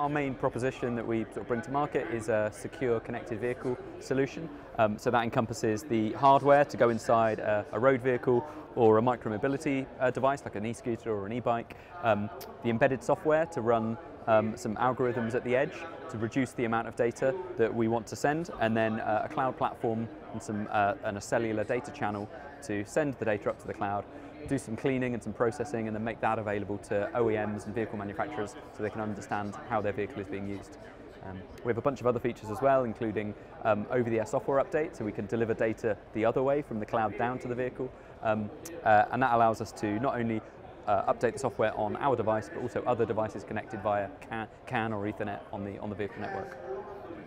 our main proposition that we sort of bring to market is a secure connected vehicle solution. Um, so that encompasses the hardware to go inside a, a road vehicle or a micromobility uh, device like an e-scooter or an e-bike, um, the embedded software to run um, some algorithms at the edge to reduce the amount of data that we want to send, and then uh, a cloud platform and, some, uh, and a cellular data channel to send the data up to the cloud, do some cleaning and some processing, and then make that available to OEMs and vehicle manufacturers so they can understand how their vehicle is being used. Um, we have a bunch of other features as well, including um, over-the-air software update, so we can deliver data the other way from the cloud down to the vehicle, um, uh, and that allows us to not only uh, update the software on our device, but also other devices connected via CAN, CAN or Ethernet on the, on the vehicle network.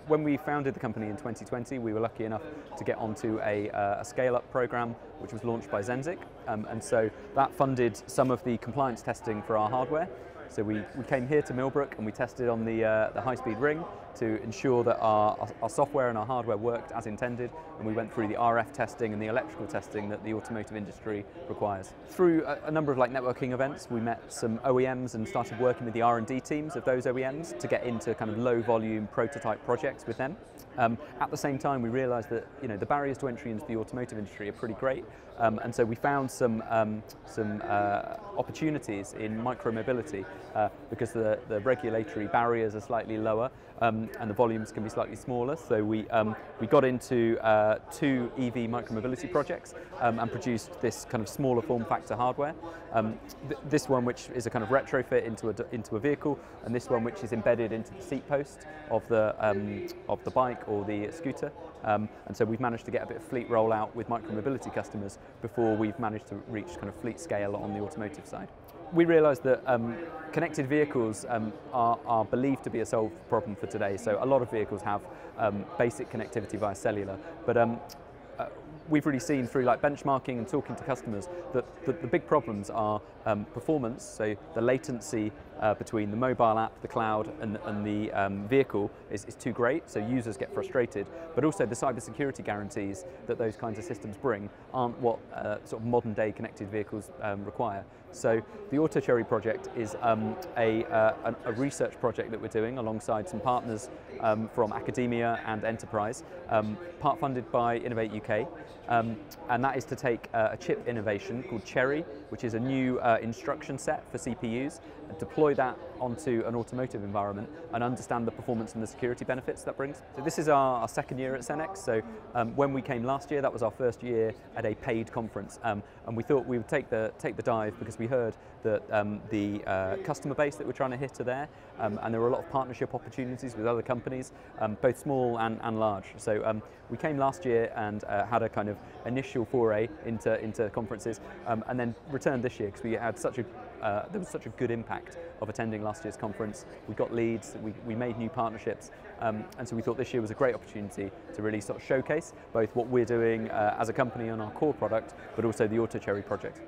When we founded the company in 2020, we were lucky enough to get onto a, uh, a scale-up program which was launched by Zenzic, um, and so that funded some of the compliance testing for our hardware. So we, we came here to Millbrook and we tested on the, uh, the high-speed ring to ensure that our, our software and our hardware worked as intended and we went through the RF testing and the electrical testing that the automotive industry requires. Through a, a number of like networking events we met some OEMs and started working with the R&D teams of those OEMs to get into kind of low volume prototype projects with them. Um, at the same time we realised that you know, the barriers to entry into the automotive industry are pretty great um, and so we found some, um, some uh, opportunities in micromobility uh, because the, the regulatory barriers are slightly lower um, and the volumes can be slightly smaller. So we, um, we got into uh, two EV micromobility projects um, and produced this kind of smaller form factor hardware. Um, th this one which is a kind of retrofit into a, into a vehicle and this one which is embedded into the seat post of the, um, of the bike or the scooter. Um, and so we've managed to get a bit of fleet rollout with micromobility customers before we've managed to reach kind of fleet scale on the automotive side we realised that um, connected vehicles um, are, are, believed to be a solved problem for today. So a lot of vehicles have um, basic connectivity via cellular, but uh, we've really seen through like benchmarking and talking to customers that, that the big problems are um, performance, so the latency uh, between the mobile app, the cloud, and, and the um, vehicle is, is, too great, so users get frustrated. But also the cybersecurity guarantees that those kinds of systems bring aren't what uh, sort of modern day connected vehicles um, require. So the AutoCHERI project is um, a, uh, a, research project that we're doing alongside some partners um, from academia and enterprise, um, part funded by Innovate UK. Um, and that is to take uh, a chip innovation called CHERI, which is a new uh, instruction set for CPUs, and deploy that onto an automotive environment and understand the performance and the security benefits that brings. So this is our, our second year at Cenex. So um, when we came last year, that was our first year at a paid conference, um, and we thought we would take the take the dive because we heard that um, the uh, customer base that we're trying to hit are there, um, and there were a lot of partnership opportunities with other companies, um, both small and, and large. So um, we came last year and uh, had a kind of initial foray into into conferences, and then returned this year because we had such a uh, there was such a good impact of attending last year's conference. We got leads, we, we made new partnerships, um, and so we thought this year was a great opportunity to really sort of showcase both what we're doing uh, as a company on our core product, but also the AutoCHERI project.